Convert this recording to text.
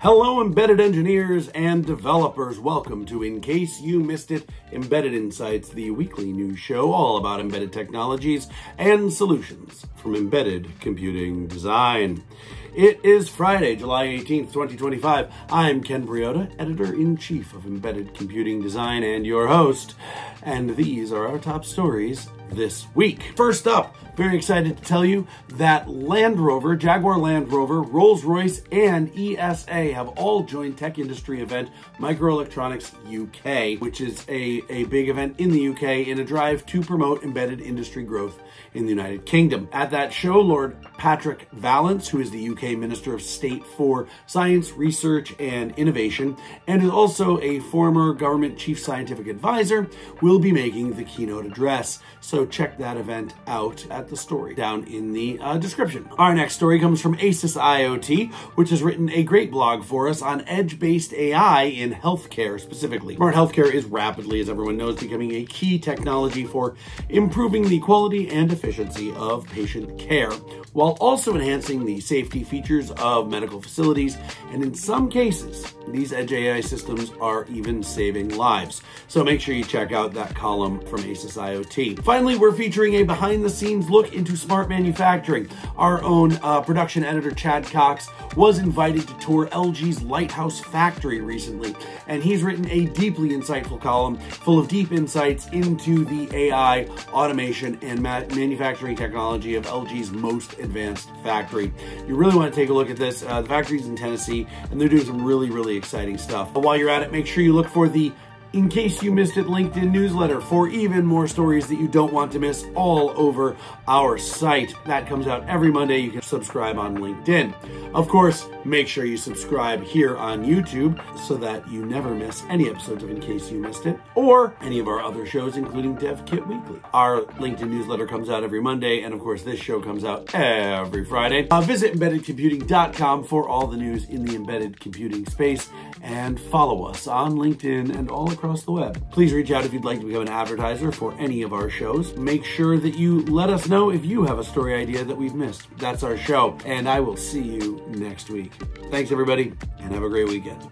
Hello, embedded engineers and developers. Welcome to In Case You Missed It Embedded Insights, the weekly news show all about embedded technologies and solutions from embedded computing design. It is Friday, July 18th, 2025. I'm Ken Briodagh, editor in chief of Embedded Computing Design and your host. And these are our top stories this week. First up, very excited to tell you that Land Rover, Jaguar Land Rover, Rolls Royce, and ESA have all joined tech industry event Microelectronics UK, which is a, a big event in the UK in a drive to promote embedded industry growth in the United Kingdom. At that show, Lord Patrick Vallance, who is the UK Minister of State for Science, Research and Innovation, and is also a former government chief scientific advisor, will be making the keynote address. So check that event out at the story down in the uh, description. Our next story comes from Asus IoT, which has written a great blog for us on edge-based AI in healthcare specifically. Smart healthcare is rapidly, as everyone knows, becoming a key technology for improving the quality and efficiency of patient care, while also enhancing the safety features of medical facilities. And in some cases, these edge AI systems are even saving lives. So make sure you check out that column from Asus IoT. Finally, we're featuring a behind the scenes look into smart manufacturing. Our own uh, production editor, Chad Cox, was invited to tour LG's Lighthouse factory recently, and he's written a deeply insightful column full of deep insights into the AI, automation, and ma manufacturing technology of LG's most advanced factory. You really want to take a look at this. Uh, the factory's in Tennessee, and they're doing some really, really exciting stuff. But while you're at it, make sure you look for the in case you missed it, LinkedIn newsletter for even more stories that you don't want to miss all over our site. That comes out every Monday. You can subscribe on LinkedIn. Of course, make sure you subscribe here on YouTube so that you never miss any episodes of In Case You Missed It or any of our other shows, including Dev Kit Weekly. Our LinkedIn newsletter comes out every Monday, and of course, this show comes out every Friday. Uh, visit embeddedcomputing.com for all the news in the embedded computing space and follow us on LinkedIn and all across the web. Please reach out if you'd like to become an advertiser for any of our shows. Make sure that you let us know if you have a story idea that we've missed. That's our show, and I will see you next week. Thanks, everybody, and have a great weekend.